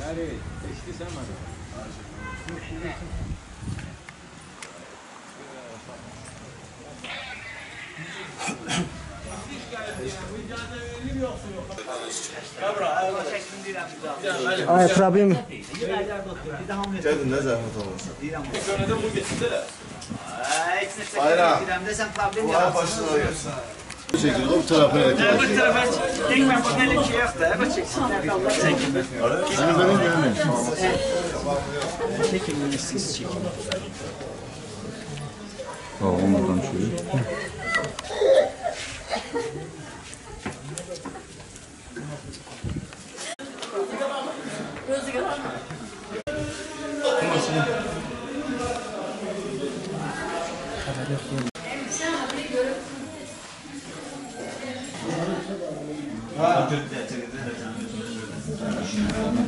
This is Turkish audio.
Dari, eşli sen bana. Ay problem. Geldin ne zahmet olmasın. Görünen bu geçti de. Hayır ha. Desem problem yaratır. Bu başına gelsin. Çekiyor, o tarafa yakın. Evet, bu tarafa denk ben bu neyle şey yaptı, hemen çeksin. Çekin. Şimdi benim yani. Çekin bunu siz çekin. Aa, olmadan şöyle. Gözü görmüyor. Kamerayı görüp Ha. Türk'te, Türk'te de canlı.